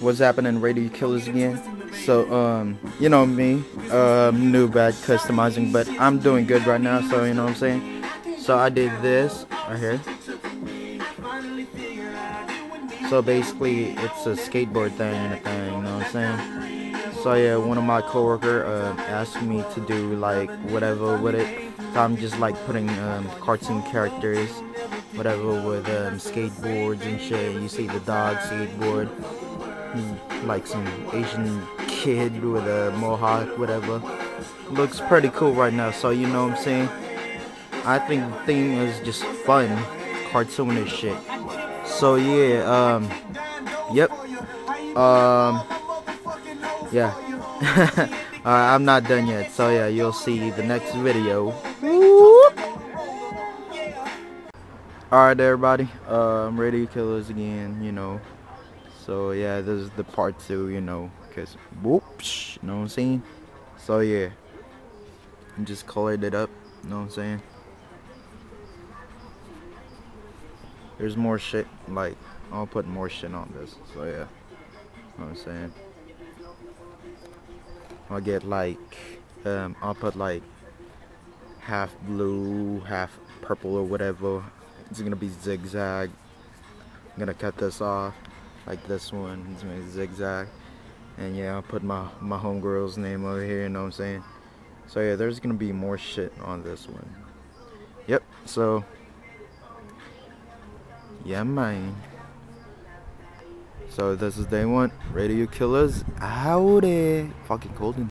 what's happening, Radio Killahz again. So, um, you know me, uh, new bad customizing, but I'm doing good right now, so you know what I'm saying? So I did this right here. So basically, it's a skateboard thing and a thing, you know what I'm saying? So yeah, one of my coworker uh, asked me to do like whatever with it. So I'm just like putting um, cartoon characters, whatever with um, skateboards and shit. You see the dog skateboard, like some Asian kid with a mohawk, whatever. Looks pretty cool right now. So you know what I'm saying? I think the theme is just fun, cartoonish shit. So yeah, um, yep, um, yeah. I'm not done yet. So yeah, you'll see the next video. Alright everybody, uh, I'm ready to killers again, you know. So yeah, this is the part two, you know, cause whoops, you know what I'm saying? So yeah, I just colored it up, you know what I'm saying? There's more shit, like, I'll put more shit on this, so yeah, you know what I'm saying? I'll get like, um, I'll put like half blue, half purple or whatever it's gonna be zigzag I'm gonna cut this off like this one it's gonna zigzag. And yeah I'll put my my homegirl's name over here you know what I'm saying? So yeah there's gonna be more shit on this one. Yep so yeah man. So this is day one radio killahz howdy. Fucking cold in